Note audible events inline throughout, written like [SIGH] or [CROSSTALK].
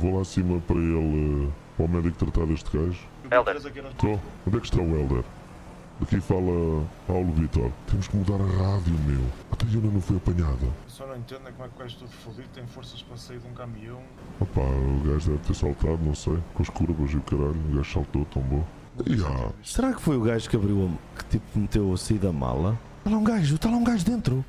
vou lá acima para ele, eh, para o médico tratar deste gajo. Helder. Estou. Onde é que está o Helder? Aqui fala Paulo Vitor. Temos que mudar a rádio, meu. Até a Yuna não foi apanhada. Só não entendo é como é que o gajo todo fodido tem forças para sair de um caminhão. Opa, o gajo deve ter saltado, não sei. Com as curvas e o caralho. O gajo saltou, tombou. Ya. Será que foi o gajo que abriu a... que tipo meteu assim da mala? Está lá um gajo, está lá um gajo dentro.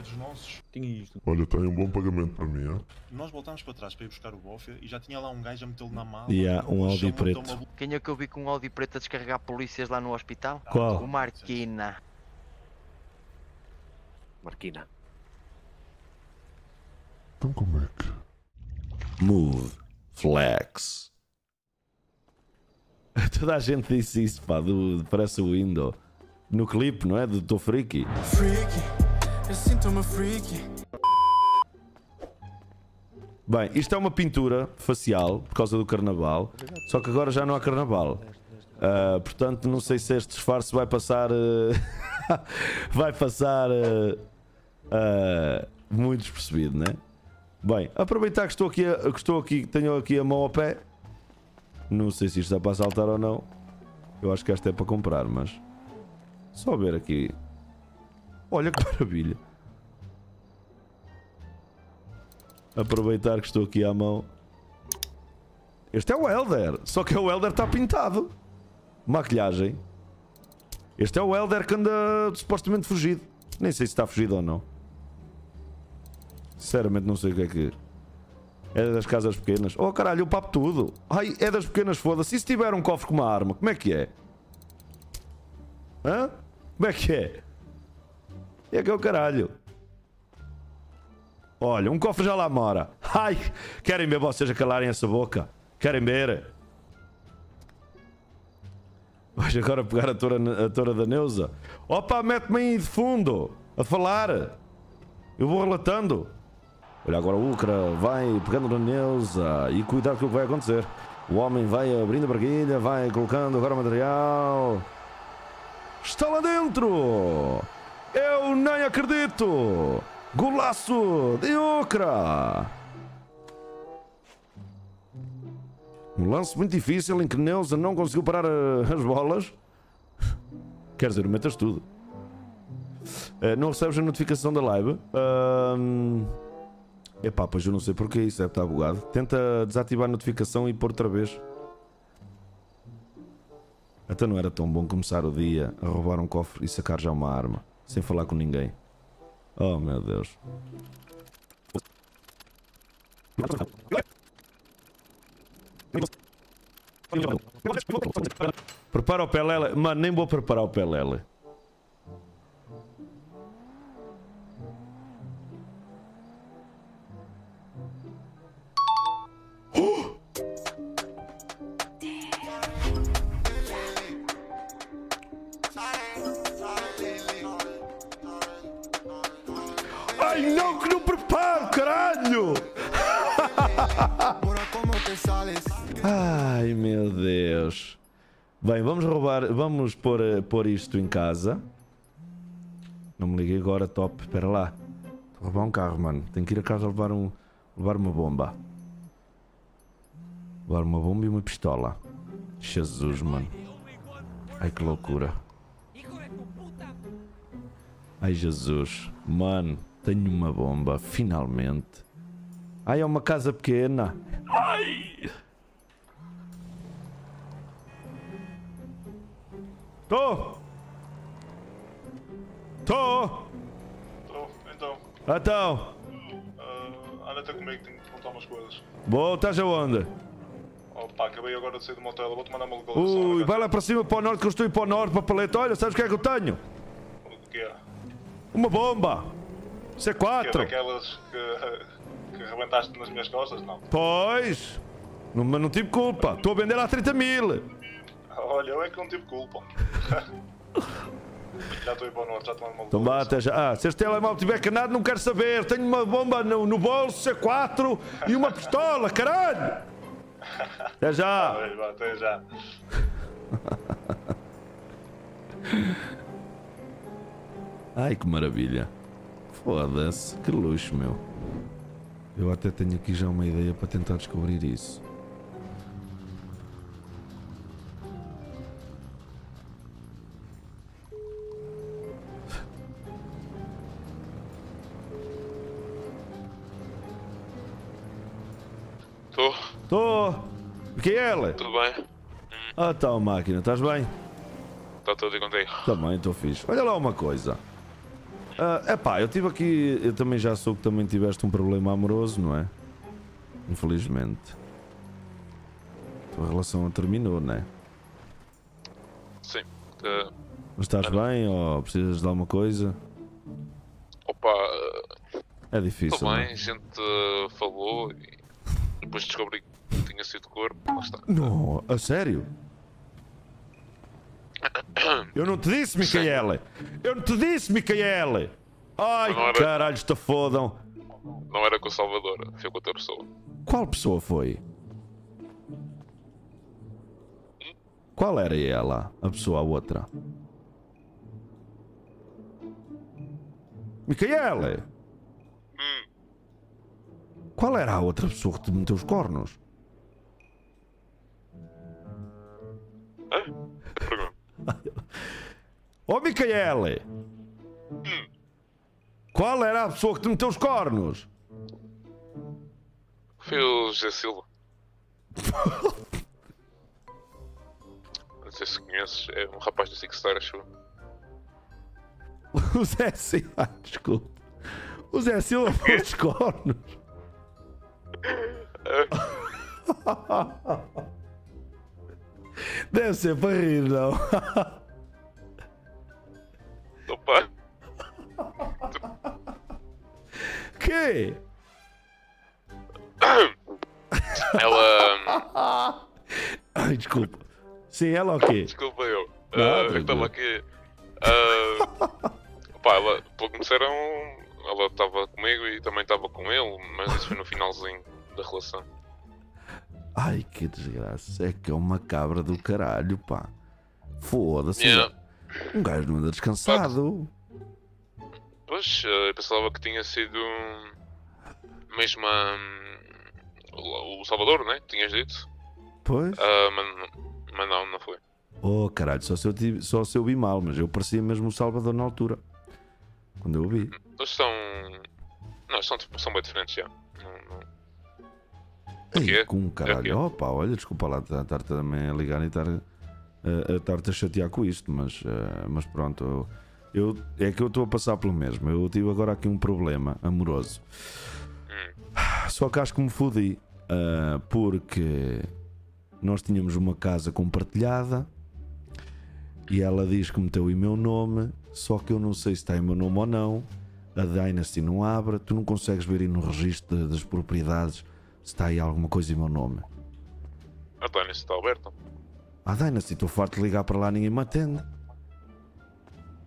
Dos nossos. Tinha isto. Olha, tem um bom pagamento para mim, é? Nós voltámos para trás para ir buscar o bofia e já tinha lá um gajo a metê-lo na mala. E há um Audi preto. uma Quem é que eu vi com um Audi preto a descarregar polícias lá no hospital? Qual? O Marquina. Marquina. Então como é que. Move. Flex. [LAUGHS] Toda a gente disse isso, pá, do, parece o Window. No clipe, não é? Do Tô Freaky. Freaky, eu sinto-me freaky. Bem, isto é uma pintura facial por causa do carnaval, só que agora já não há carnaval. Ah, portanto, não sei se este disfarce vai passar. eh, [LAUGHS] vai passar. ah, muito despercebido, né? Bem, aproveitar que estou aqui, que estou aqui, tenho aqui a mão ao pé. Não sei se isto dá para saltar ou não. Eu acho que esta é para comprar, mas. Só ver aqui. Olha que maravilha. Aproveitar que estou aqui à mão. Este é o Elder, só que o Elder está pintado. Maquilhagem. Este é o Elder que anda supostamente fugido. Nem sei se está fugido ou não. Sinceramente não sei o que é que. É das casas pequenas. Oh caralho, eu papo tudo. Ai, é das pequenas, foda-se. E se tiver um cofre com uma arma, como é que é? Hã? Como é que é? É que é o caralho. Olha, um cofre já lá mora. Ai, querem ver vocês a calarem essa boca? Querem ver? Vais agora pegar a tora, a tora da Neuza? Opa, mete-me aí de fundo a falar. Eu vou relatando. Olha, agora o Ucra vai pegando na Neuza e cuidado com o que vai acontecer. O homem vai abrindo a barquilha, vai colocando agora o material. Está lá dentro! Eu nem acredito! Golaço de Ucra! Um lance muito difícil em que Neuza não conseguiu parar eh, as bolas. Quer dizer, metas tudo. Eh, não recebes a notificação da live? Ahm, Epá, pois eu não sei porque isso deve estar bugado. Tenta desativar a notificação e pôr outra vez. Até não era tão bom começar o dia a roubar um cofre e sacar já uma arma, sem falar com ninguém. Oh meu Deus. Prepara o Pelele. Mano, nem vou preparar o Pelele. Não, que não preparo, caralho! Ai meu Deus. Bem, vamos roubar. Vamos pôr, eh, pôr isto em casa. Não me liguei agora, top. Espera lá. Vou roubar um carro, mano. Tenho que ir a casa levar, um, levar uma bomba. Levar uma bomba e uma pistola. Jesus, mano. Ai que loucura. Ai Jesus. Mano, tenho uma bomba. Finalmente. Ai, é uma casa pequena. Ai! Tô! Tô! Então, então Então, ah, anda até comigo, tenho que contar umas coisas. boa, estás aonde? Opa, acabei agora de sair do motel, vou-te mandar uma localização. Ui, vai lá para cima, para o norte, que eu estou aí para o norte, para a paleta. Olha, sabes o que é que eu tenho? O que é? Uma bomba! Que é C4! daquelas que, que arrebentaste nas minhas costas? Não. Pois! Não, mas não tive culpa, estou a vender a 30 mil! Olha, eu é que não tive culpa. [LAUGHS] já estou aí para o norte, já te mando uma Então vá até já. Ah, se este telemóvel tiver canado, não quero saber. Tenho uma bomba no, no bolso, C4 e uma pistola, caralho! Até já! [LAUGHS] Até já. Ai que maravilha. Foda-se, que luxo, meu. Eu até tenho aqui já uma ideia para tentar descobrir isso. Tô, Tô! Micaela! tudo bem? Ah, tá, máquina, estás bem? Está tudo e contigo? Também estou fixe. Olha lá uma coisa. É epá, eu tive aqui. Eu também já soube que também tiveste um problema amoroso, não é? Infelizmente. A tua relação terminou, não é? Sim. Mas estás bem ou precisas de alguma coisa? opa, É difícil. estou bem, é? a gente eh, falou e depois descobri que tinha sido corpo. Não, a sério? Eu não te disse, Micaele! Eu não te disse, Micaele! Ai, era- caralho, está fodam! Não era com o Salvador, foi com outra pessoa. Qual pessoa foi? Qual era ela? A pessoa, a outra? Micaele! Qual era a outra pessoa que te meteu os cornos? Ó Micaele! Qual era a pessoa que te meteu os cornos? Foi o José Silva. [LAUGHS] Não sei se conheces, é um rapaz do Six Star, acho. O Zé Silva, [LAUGHS] ah, desculpe. O Zé Silva foi os [LAUGHS] cornos. Deve ser para rir, não? Opa, Que? ela. Ai, desculpa. Sim, ela o quê? Desculpa eu. Ah, eu estava aqui. ah, pá, ela, pelo que me disseram, ela estava comigo e também estava com ele, mas isso foi no finalzinho da relação. Ai, que desgraça. É que é uma cabra do caralho, pá. Foda-se. Yeah. Um gajo não anda descansado. Pois, eh, eu pensava que tinha sido mesmo hum, o o Salvador, né? Tinhas dito. Pois. Ah, mas, mas não, não foi. Oh, caralho, só se, eu tive, só se eu vi mal, mas eu parecia mesmo o Salvador na altura. Quando eu o vi. Eles são. Não, são, tipo, são bem diferentes já. Não, não... Ei, com um É caralho. quê? Opa, olha, desculpa lá estar estar também a ligar e estar a- a estar-te a chatear com isto, mas, eh, mas pronto. Eu, eu- é que eu estou a passar pelo mesmo. Eu tive agora aqui um problema amoroso. Só que acho que me fodi. ah, porque nós tínhamos uma casa compartilhada e ela diz que meteu em meu nome, só que eu não sei se está em meu nome ou não. A Dynasty não abre, tu não consegues ver aí no registro das propriedades se está aí alguma coisa em meu nome. A Tânia está aberta. A Dynasty, estou farto de ligar para lá ninguém me atende.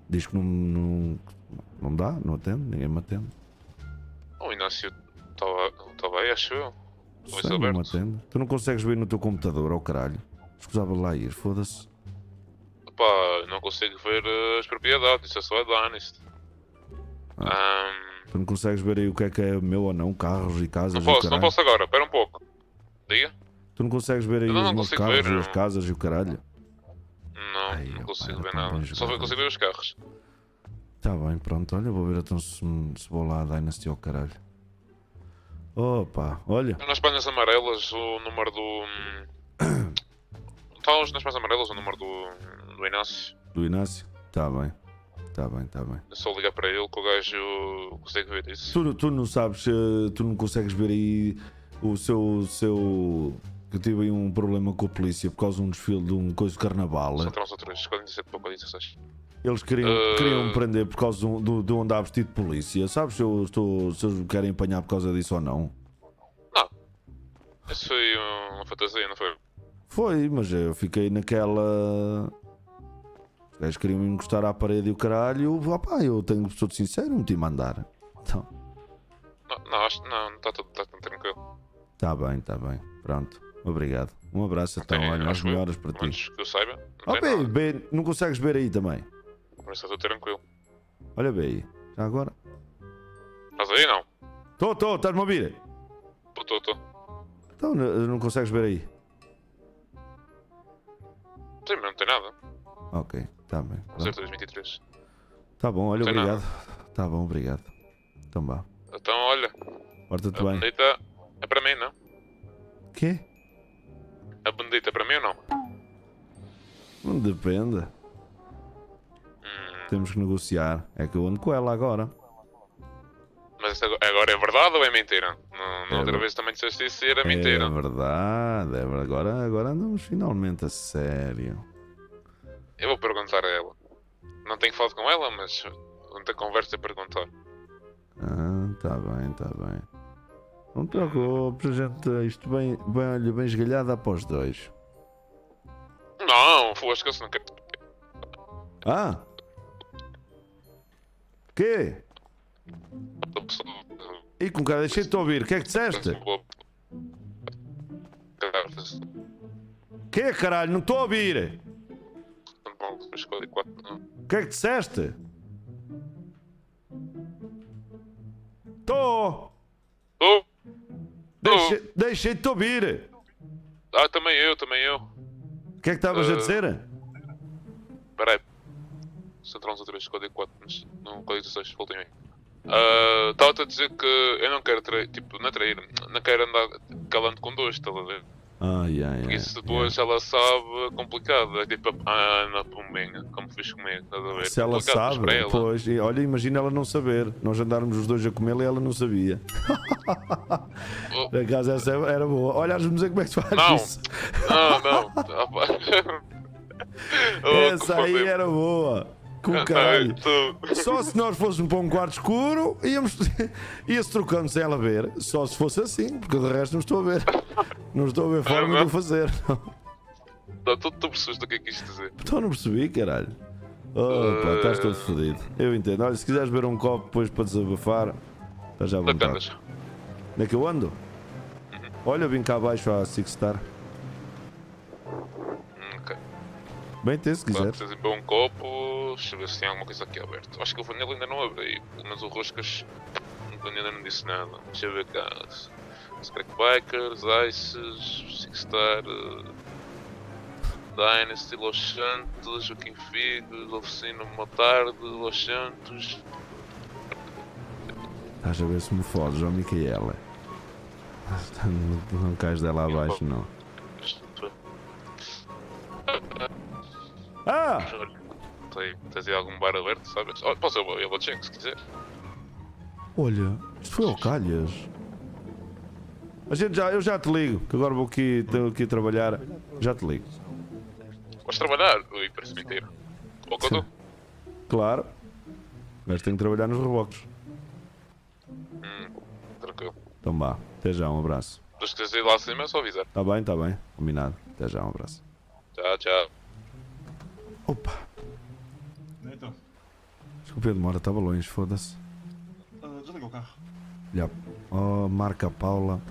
Diz que não, não, não dá, não atende, ninguém me atende. O Inácio estava estava aí, acho eu. Sei, não me atende. Tu não consegues ver no teu computador, ao caralho. Escusava lá ir, foda-se. Pá, não consigo ver eh, as propriedades, isso é só a Dynasty. Ahm, Tu não consegues ver aí o que é que é meu ou não, carros e casas não posso, não posso agora, espera um pouco. Diga? Tu não consegues ver aí Eu não os carros ver, e as casas e o caralho. Não, Ai, não consigo ver nada. Só jogado. consigo ver os carros. Tá bem, pronto, olha, vou ver então se, se vou lá a Dynasty ao caralho. Opa, olha. Nas páginas amarelas, o número do. hum, [COUGHS] Estão nas páginas amarelas o número do, do Inácio. Do Inácio? Tá bem. Tá bem, tá bem. É só ligar para ele que o gajo consegue ver isso. Tu, tu não sabes, eh, tu não consegues ver aí o seu. o seu que tive aí um problema com a polícia por causa de um desfile de um coisa de carnaval. Só terão os outros 47 para 46. Eles queriam, Eh. queriam me prender por causa de, um- de andar vestido de polícia. Sabes se, eu estou, se eles me querem apanhar por causa disso ou não? Isso foi uma fantasia, não foi? Foi, mas eu fiquei naquela. Os gajos queriam me encostar à parede e o caralho. Opá, eu tenho, sou-te sincero, meti-me a andar. Então, Não, não, acho não, está tudo tá tudo tranquilo. tá bem, tá bem. Pronto. Obrigado. Um abraço então, Tem, olha, as melhoras para ti. Antes que eu saiba, não tem bem, bem, não consegues ver aí também. Por isso está tudo tranquilo. Olha bem aí. Já agora. Estás aí não? Estou, estou, estás-me a ouvir? estou, estou. Então n- não consegues ver aí? Sim, mas não tem nada. Ok, tá bem. Pronto. 0323. Tá bom, olha, Não obrigado. Tá bom, obrigado. Então vá. Então, olha, Porta-te bem. bendita é para mim, não? Quê? A bendita é para mim ou não? Não depende. Hum, Temos que negociar. É que eu ando com ela agora. mas agora é verdade ou é mentira? Não, não É outra vez também disseste isso e era mentira. É verdade. É ver- agora, agora andamos finalmente a sério. Eu vou perguntar a ela. Não tenho falado com ela, mas ontem conversa e perguntar. Ah, tá bem, tá bem. Não te preocupes, a gente isto bem, bem, olha, bem esgalhado os dois. Não, fosca, se não quer. Ah! Quê? E com cara, deixei-te de ouvir. O que é que disseste? Quê, caralho? Não estou a ouvir. O que é que disseste? Estou! Deixei- Deixei-te de ouvir. Ah, também eu, também eu. O que é que estavas a Ah. dizer? Peraí. Central 3, código 4, mas não código 16, voltem aí. Ah, Estava-te a dizer que eu não quero trair, tipo, não é trair, não quero andar calando com dois, estás a ver? Ai, ai, isso depois ela sabe é complicado, é tipo a Ana Pombinha, como fiz comigo, estás a ver? Se ela Complicado, sabe, ela. pois, olha, imagina ela não saber. Nós andarmos os dois a comer e ela não sabia. Oh, [LAUGHS] Por acaso essa era boa. Olha, vamos dizer como é que se faz Não. isso. Não, não. [LAUGHS] Ah. [LAUGHS] Oh, Essa que aí era boa. Com Não, caralho. [LAUGHS] Só se nós fôssemos para um quarto escuro, íamos, [LAUGHS] ia-se trocando sem ela ver. Só se fosse assim, porque de resto não estou a ver. Não estou a ver forma de o fazer. Não, tu, tu percebes do que é que quis dizer. Então não percebi, caralho. Oh, pá, estás todo fodido. Eu entendo. Olha, se quiseres beber um copo depois para desabafar, estás à Onde é que vontade. Onde é que eu ando? Olha, vim cá abaixo à Six Star. Hum, ok. Bem, tem se quiser. precisas beber um copo, deixa eu ver se tem alguma coisa aqui aberto. Acho que o vanilla ainda não abri, mas o Roscas ainda não disse nada. Deixa eu ver cá. Crack Bikers, Ices, Six Star, eh, Dynasty, Los Santos, Joaquim Figo, Oficina Uma Tarde, Los Santos. Estás a ver se me fodes, ó Micaela. Não, não cais dela abaixo, não. Ah! Tem- Tens aí algum bar aberto, sabes? Oh, posso eu, eu vou check se quiser. Olha, isto foi ao calhas. A gente já, eu já te ligo, que agora vou aqui, tenho aqui a trabalhar. Já te ligo. Vais trabalhar? Ui, parece mentira. Ou dou? Claro. Mas tenho que trabalhar nos reboques. Hum, tranquilo. Então vá, até já, um abraço. Mas se quiseres ir lá acima é só avisar. Tá bem, tá bem. Combinado. Até já, um abraço. Tchau, tchau. Opa, desculpe a demora, estava longe, foda-se. ah, desliga o carro. Já. Oh, marca Paula.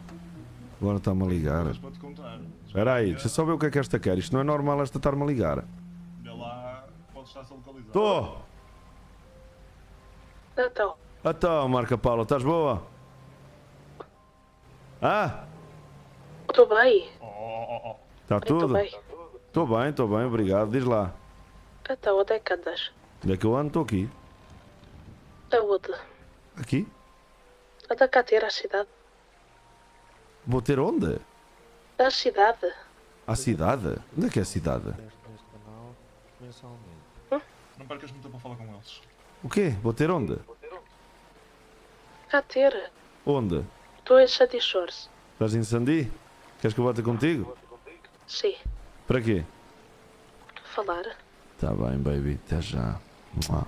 Agora está-me a ligar. Mas contar. Espera aí, deixa só ver o que é que esta quer. Isto não é normal esta estar-me a ligar. Vê lá, pode estar-se a localizar. Estou! Então, Então, marca Paula, estás boa? Ah? estou bem? Oh, oh, oh, oh. Está Estou tudo? bem. Estou bem, estou bem, obrigado. Diz lá. Então, onde é que andas? Onde é que eu ando? Estou aqui. Aonde? Aqui? Anda cá ter a cidade. Vou ter onde? A cidade. À cidade? Onde é que é a cidade? Não percas muito tempo a falar com eles. O quê? Vou ter onde? Cá ter. Onde? Estou em Sandy Shores. Estás em Sandy? Queres que eu volte contigo? Sim. Para quê? Falar. Tá bem, baby. Até já. Mua.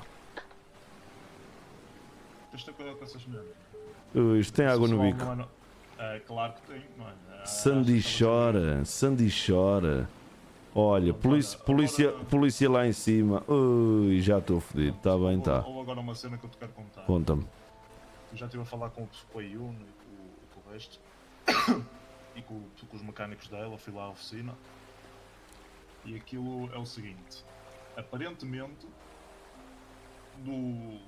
Tens de ter cuidado com essas mulheres. Ui, isto tem água no bico. não é É, claro que tem, é? Ah, Sandy acho que estamos a ver. chora, Sandy chora. Olha, polícia, polícia, polícia lá em cima. Ui, já estou fodido. Tá bem, tá. Ou agora uma cena que eu te quero contar. Conta-me. Eu já estive a falar com o com a Yuno e com, o resto. [COUGHS] e com, com os mecânicos dela, fui lá à oficina. E aquilo é o seguinte. Aparentemente, no,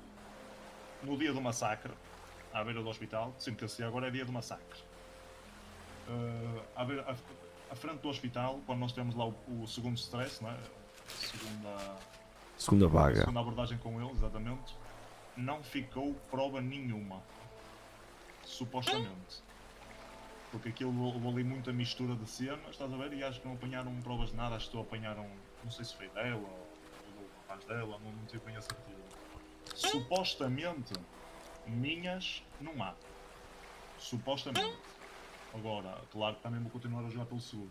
no dia do massacre, à beira do hospital, dia agora é dia do massacre. Uh, à, ver- à- à frente do hospital, quando nós temos lá o, o segundo stress, não é? segunda, Segunda vaga. segunda abordagem com ele, exatamente, não ficou prova nenhuma. Supostamente. Porque aquilo levou ali muita mistura de cenas, estás a ver? E acho que não apanharam provas de nada, acho que só apanharam, não sei se foi dela ou do rapaz dela, não, não tenho bem a certeza. Supostamente, minhas não há. Supostamente. Agora, claro que também vou continuar a jogar pelo seguro.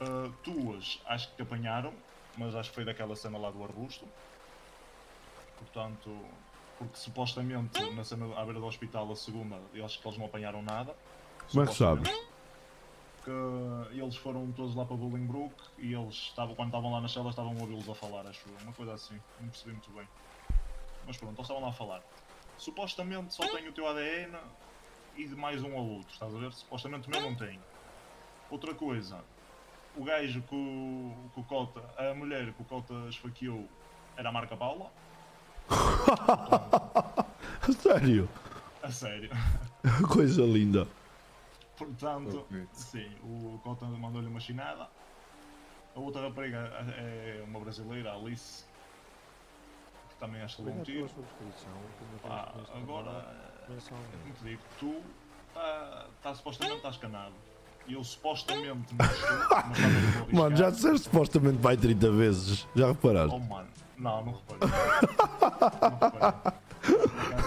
Uh, tuas, acho que apanharam, mas acho que foi daquela cena lá do arbusto. Portanto, porque supostamente na cena à beira do hospital, a segunda, eu acho que eles não apanharam nada. Como é que sabes? Que eles foram todos lá para Bolingbrook e eles estavam, quando estavam lá nas celas estavam a ouvi-los a falar, acho eu, uma coisa assim, não percebi muito bem. Mas pronto, eles estavam lá a falar. Supostamente só tem o teu ADN e de mais um ou outro, estás a ver? Supostamente o meu não tem. Outra coisa, o gajo que o, que o Cota, a mulher que o Cota esfaqueou era a marca Paula, [LAUGHS] Sério? a sério. [LAUGHS] Coisa linda. Portanto, Ok. sim, o Cota mandou-lhe uma chinada. A outra rapariga é uma brasileira, a Alice, também acho que levou um tiro. Pá, agora, como te digo, tu tá, tá, supostamente estás canado. E eu supostamente não estou, mas também não vou Mano, já disseste supostamente vai 30 vezes. Já reparaste? Oh mano, não, não reparei. Não reparei.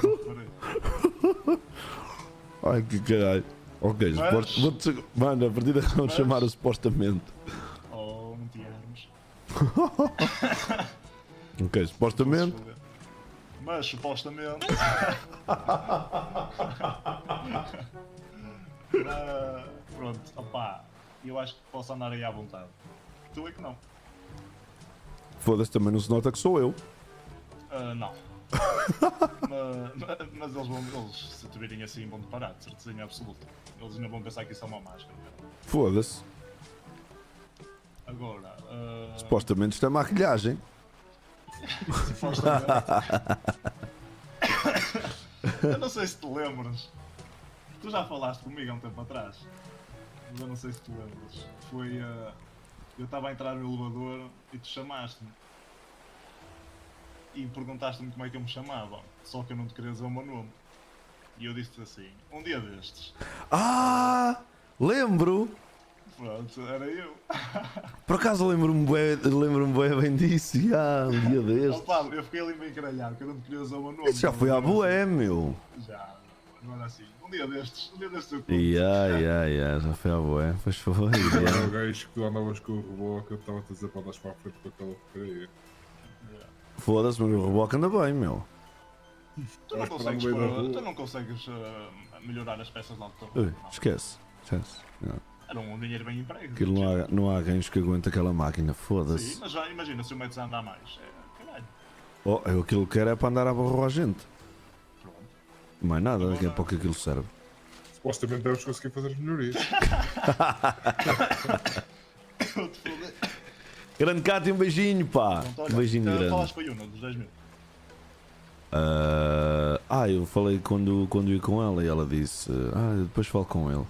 Não [LAUGHS] reparei. Ai que caralho. Ok, Mas- suposto- vou-te- Mano, a partir agora vamos Mas- chamar o supostamente. Oh, não te armes. Ok, supostamente. Mas supostamente. Ah, pronto, opá, eu acho que posso andar aí à vontade. Tu é que não. Foda-se, também não se nota que sou eu. Ah, não. mas, mas eles vão, eles, se te virem assim, vão te parar, de certeza absoluta. Eles ainda vão pensar que isso é uma máscara. Foda-se. Agora, ah, Supostamente isto é maquilhagem. Supostamente. [LAUGHS] eu não sei se te lembras. Tu já falaste comigo há um tempo atrás. Mas eu não sei se te lembras. Foi. ah, eu estava a entrar no elevador e tu chamaste-me. E perguntaste-me como é que eu me chamava. Só que eu não te queria dizer o meu nome. E eu disse-te assim: um dia destes. Ah! Lembro! Pronto, era eu. Por acaso lembro-me bué- lembro-me bué bem disso. Já, um dia deste. Opa, eu fiquei ali meio encralhado, que eu não te queria dizer o meu nome. Isso já foi à boé, meu. Já, não era assim. Um dia destes, um dia destes eu conto. Ya, ya, ya, já foi à boé. Pois foi. [LAUGHS] Era o gajo que tu andavas com o reboque, eu estava a dizer para andares para a frente com aquela porcaria. Foda-se, mas o reboque anda bem, meu. Tu não consegues, tu não consegues ah, melhorar as peças lá do teu não. esquece. Esquece. Ya. Era um dinheiro bem emprego. Aquilo não há, não há ganhos que aguente aquela máquina. Sim, Foda-se. mas já imagina se o metes a andar mais. É, caralho. Oh, eu aquilo que quero é para andar a barro a gente. Pronto. Mais nada, que é para o que aquilo serve. Supostamente deves conseguir fazer as melhorias. [LAUGHS] Grande Cátia, um beijinho, pá. Pronto, Um beijinho ah, grande. Falaste para Yuna dos 10 mil. Ah, ah, eu falei quando, quando ia com ela e ela disse: Ah, depois falo com ele.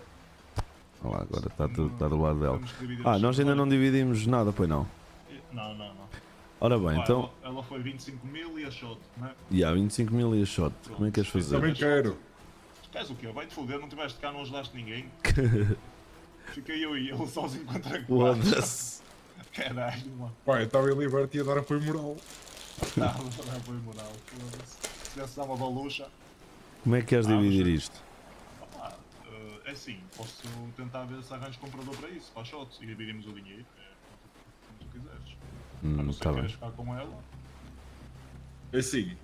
Olha lá, agora está do, está do lado dela. Ah, nós ainda não dividimos nada, pois não. Não, não, não. Ora bem, Pá, então. ela, ela foi 25 mil e a shot, não é? E há 25 mil e a shot. Como é que queres fazer? Também quero. Tu queres o quê? Vai-te foder, não tiveste cá, não ajudaste ninguém. [LAUGHS] Fiquei eu e ele sozinho contra quatro. Foda-se. Caralho, mano. Pá, eu estava em liberty a dar apoio moral. Não, não foi moral. foda-se. Se tivesse dado uma balucha. Como é que queres Ah, dividir mas- isto? É assim, posso tentar ver se arranjo comprador para isso, para a shot, e dividimos o dinheiro. É, como tu quiseres. A Hum, não ser tá que bem. queiras ficar com ela. É assim.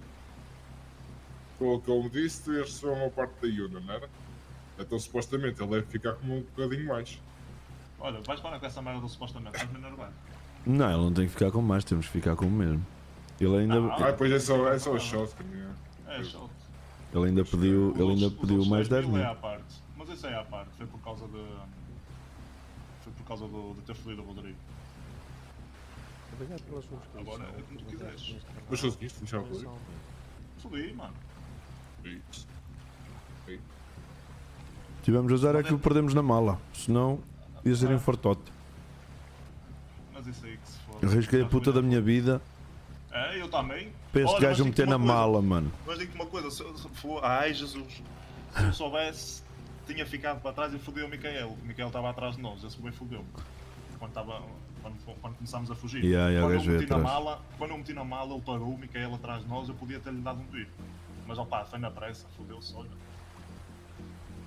Ele me disse, tu ias receber uma parte da Yuna, não era? Então supostamente ele deve ficar com um bocadinho mais. Olha, vais parar com essa merda do supostamente, estás-me enervado. Não, ele não tem que ficar com mais, temos que ficar com o mesmo. Ele ainda, Ah, Ah, pois é só, é só a shot, né? É shot. ele ainda pediu, ele ainda pediu mais 10 mil mil. é à parte. É à parte, foi por causa de. Foi por causa do, de ter fodido o Rodrigo. Agora é como tu quiseres. Mas conseguiste, já foi. é. Fodi, mano. Isso. Tive Tivemos azar é que o perdemos na mala. Senão ia ser infartote. Mas isso aí que se for. Arrisquei a puta da minha vida É, eu também. para este Olha, gajo meter na coisa, mala, mano. Mas digo-te uma coisa, se, se for. Ai Jesus, se eu soubesse, tinha ficado para trás e fodeu o Micael. O Micael estava atrás de nós, esse bem fodeu. Quando, estava, quando, quando começámos a fugir. Yeah, yeah, quando, eu meti na mala, quando eu meti na mala, ele parou, o Micael atrás de nós, eu podia ter-lhe dado um tiro. Mas opá, foi na pressa, fodeu-se, olha.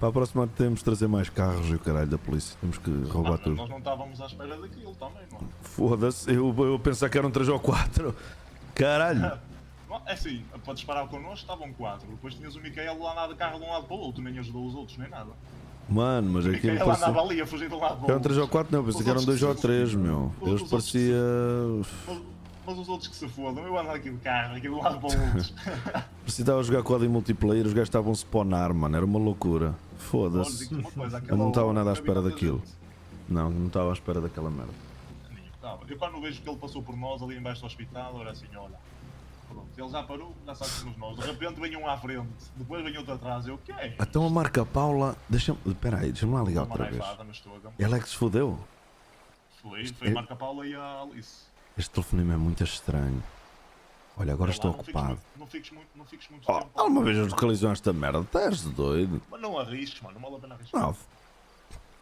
Para a próxima temos de trazer mais carros e o caralho da polícia. Temos que roubar Ah, tudo. Nós não estávamos à espera daquilo também, não é? Foda-se, eu, eu pensava que eram 3 ou 4. Caralho. [LAUGHS] É assim, para disparar connosco estavam quatro. Depois tinhas o Micael lá nada de carro de um lado para o outro, nem ajudou os outros, nem nada. Mano, mas aquilo Micael andava parecia. ali a fugir de um lado para o Eram outro. 3 ou 4, não, pensei que eram outros 2 ou se 3, fodam. meu. Eles parecia. Mas, mas os outros que se fodam, eu ando aqui de carro, aqui de um lado para o outro. [LAUGHS] Parecia que estava a jogar código multiplayer, os gajos estavam a spawnar, mano. Era uma loucura. Foda-se. Eu não estava nada à espera daquilo. Não, não estava à espera daquela merda. Eu quando vejo que ele passou por nós ali embaixo do hospital, era assim, olha. Pronto, ele já parou, já sabe que somos nós. De repente vem um à frente, depois vem outro atrás, eu o quê? Então a marca Paula. Deixa-me. Espera aí, deixa-me lá ligar Uma outra vez. Ela é que se fodeu. Foi, foi É- a Marca Paula e a Alice. Este telefonema é muito estranho. Olha, agora estou lá, não fiques ocupado. muito- Não fiques muito, não fiques muito Oh, tempo. alguma vez localizou esta merda? Estás doido? Mas não arrisques, mano, não vale a pena arriscar. Não. Que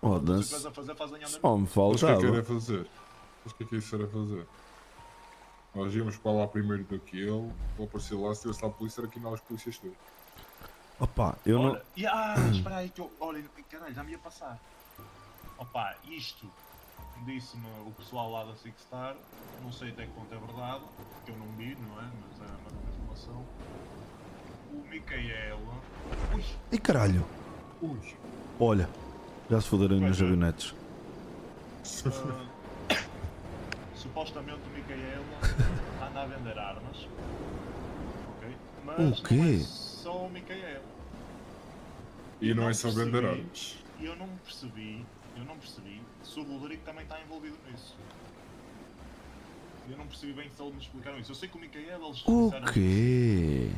Foda-se. Só me Mas o que é que faltava. era fazer? Mas o que é que isso era fazer? Nós íamos para lá primeiro do que ele, vou aparecer lá, se tivesse lá a polícia, era aqui nós polícias todos. Opa, eu não. E, ah, espera aí que eu. Olha, caralho, já me ia passar. Opa, isto disse-me o pessoal lá da Six Star, não sei até que ponto é verdade, porque eu não vi, não é? Mas é uma informação. O Micaela. Ui, E caralho. Ui! Olha, já se foderam nas Pois é. avionetes. ah, supostamente o Micaela anda a vender armas. Ok? Mas O quê? não é só o Micaela. E não é só percebi- vender armas. E eu não percebi, eu não percebi se o Rodrigo também está envolvido nisso. Eu não percebi bem se eles me explicaram isso. Eu sei que o Micael eles O disseram quê? isso,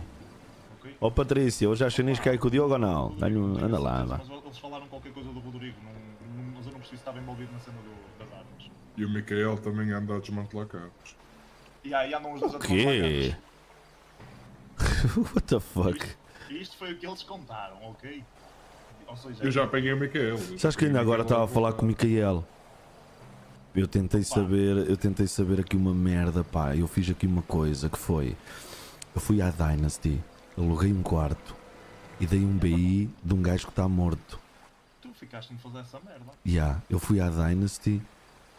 ok? Ó Patrícia, hoje acha nisso que é com o Diogo ou não? Rodrigo- Anda lá, vá. Mas eles falaram qualquer coisa do Rodrigo, não, não- mas eu não percebi se estava envolvido na cena do- das armas. E o Micael também anda a desmantelar carros. E aí andam os dois O a quê? [LAUGHS] What the fuck? E isto foi o que eles contaram, ok? Ou seja, Eu já apanhei o Micael. Sabes que ainda agora estava a falar com o Micael? Eu tentei Pá. saber, eu tentei saber aqui uma merda, pá. Eu fiz aqui uma coisa que foi. Eu fui à Dynasty, aluguei um quarto e dei um BI de um gajo que está morto. Tu ficaste-me a fazer essa merda. Ya, eu fui à Dynasty,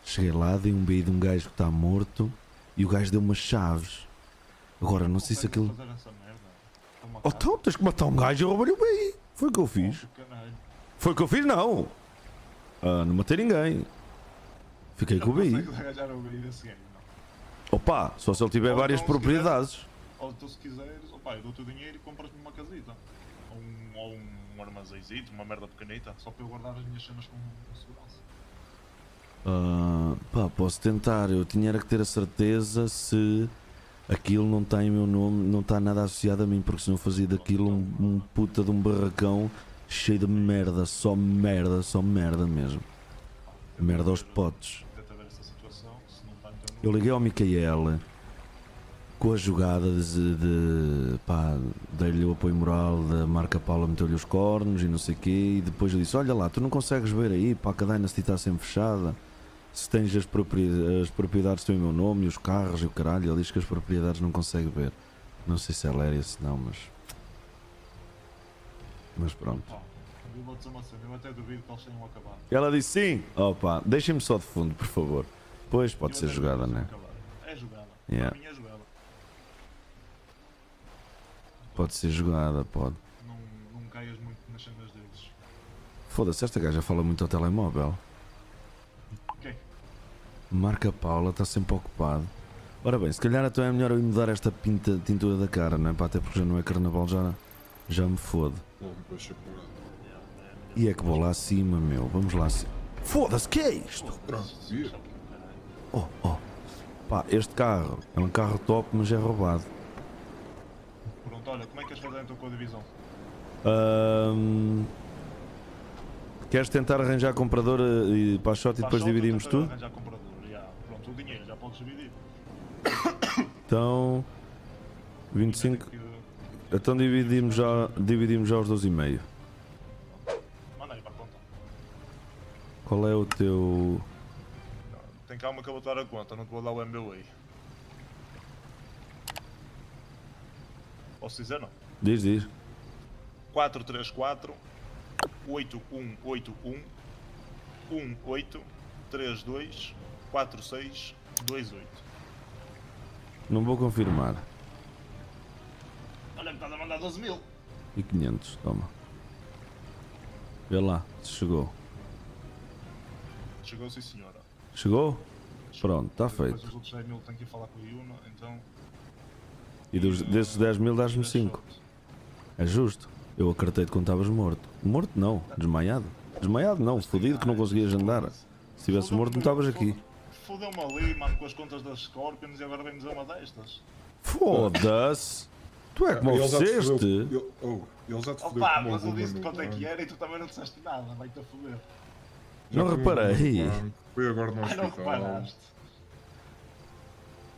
cheguei lá, dei um BI de um gajo que está morto e o gajo deu umas chaves. Agora, não sei se aquilo. Oh, então tens que matar um gajo e roubar o BI. Foi o que eu fiz. Foi o que eu fiz, não. Ah, não matei ninguém. Fiquei com o BI. Opa, só se ele tiver Ou várias então, propriedades. Ou tu se quiseres, opá, eu dou-te o dinheiro e compras-me uma casita. Ou um, ou um armazéizito, uma merda pequenita, só para eu guardar as minhas cenas com segurança. Ah, pá, posso tentar. Eu tinha que ter a certeza se aquilo não está em meu nome, não está nada associado a mim, porque senão fazia daquilo um, um puta de um barracão cheio de merda, só merda, só merda mesmo. Merda aos potes. Eu liguei ao Micaela com a jogada de, de pá, dei-lhe o apoio moral da marca Paula, meteu-lhe os cornos e não sei o quê, e depois eu disse, olha lá, tu não consegues ver aí, pá, a Dynasty está sempre fechada, se tens as, propri- as propriedades têm o meu nome e os carros e o caralho, ele diz que as propriedades não consegue ver. Não sei se é Léria, se não, mas... Mas pronto. Pá, eu vou dizer uma cena, eu até duvido que eles tenham acabado. Ela disse sim! Opa, deixem-me só de fundo, por favor. Pois, pode ser jogada, né? É jogada. Yeah. É jogada. Pode ser jogada, pode. Não, não caias muito nas cenas deles. Foda-se, esta gaja fala muito ao telemóvel. Marca Paula está sempre ocupado. Ora bem, se calhar então é melhor eu ir mudar esta pinta, tintura da cara, não é? Pá, até porque já não é carnaval, já, já me fode. E é que vou lá acima, meu. Vamos lá acima. Foda-se, que é isto? Oh, oh. Pá, este carro é um carro top, mas é roubado. Pronto, olha, como é que queres fazer então com a divisão? Queres tentar arranjar comprador eh, e para a shot e depois dividimos tudo? arranjar comprador, já. Pronto, o dinheiro já podes dividir. Então. 25. Tem que- Então dividimos já, dividimos já os 12,5. Manda aí para a conta. Qual é o teu. Tem calma que eu vou dar a conta, não te vou dar o MBA. Posso dizer não? Diz, diz. 434 8181 1832 4628. Não vou confirmar. Olha, me estás a mandar 12 mil. E 500, toma. Vê lá, se chegou. Chegou sim senhora. Chegou? Pronto, está Depois feito. os outros 10 mil tenho que ir falar com o Yuno, então... E dos, desses 10 mil dás-me Deixa 5. É justo. Eu acreditei quando estavas morto. Morto não, desmaiado. Desmaiado não, fodido que não conseguias andar. Se estivesse morto não estavas aqui. Fodeu-me ali, mano, com as contas das Scorpions e agora vem dizer uma destas. Foda-se! Tu é que me Ele já te ofereceste? fodeu- ele- oh, ele já te fodeu Opa, mas eu bomba disse no quanto é que era e tu também não disseste nada, vai-te a foder. Não reparei. Foi agora no Ai, não hospital. reparaste.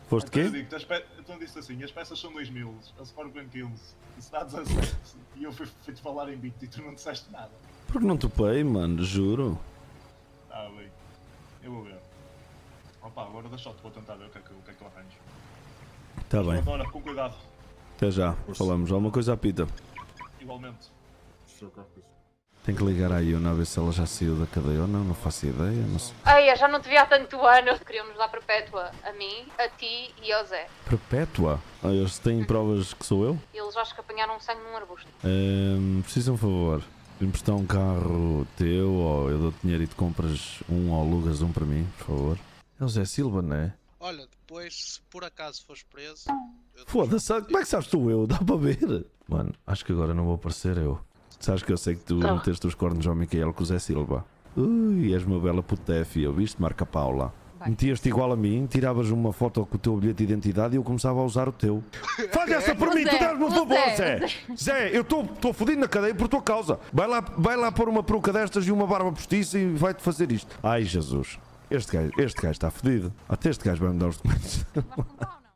Foste Então eu quê? digo, pe- então disse assim, as peças são 2 mil, a Scorpion 15, isso dá 17. E eu fui- fui-te falar em 20 e tu não disseste nada. Porque não topei, mano, juro. Ah, bem. Eu vou ver. Opa, agora deixa-te, vou tentar ver o que é que, o que, é que eu arranjo. Está Tá bem, Agora, com cuidado. até já. Falamos. Alguma coisa à pita. Igualmente. Tem que ligar à Iona a ver se ela já saiu da cadeia ou não, não faço ideia. Não sei. Ai, já não te vi há tanto ano. Queríamos dar perpétua a mim, a ti e ao Zé. Perpétua? Ah, Eles têm provas que sou eu? Eles acho que apanharam sangue num arbusto. Ehm, preciso de um favor. Emprestar um carro teu ou eu dou-te dinheiro e te compras um ou alugas um para mim, por favor. É o Zé Silva, não é? Olha, depois, se por acaso fores preso. Foda-se, como é que sabes tu eu? Dá para ver. Mano, acho que agora não vou aparecer eu. Sabes que eu sei que tu Ah. meteste os cornos ao Micael com o Zé Silva. Ui, és uma bela putéfia, viste, Marca Paula? Metias-te igual a mim, tiravas uma foto com o teu bilhete de identidade e eu começava a usar o teu. [LAUGHS] Faz essa por mim, tu dás-me um favor, Zé, Zé! Zé, eu estou fodido na cadeia por tua causa. Vai lá, vai lá pôr uma peruca destas e uma barba postiça e vai-te fazer isto. Ai, Jesus. Este gajo, este gajo está fodido. Até este gajo vai me dar os documentos. [LAUGHS] [LAUGHS]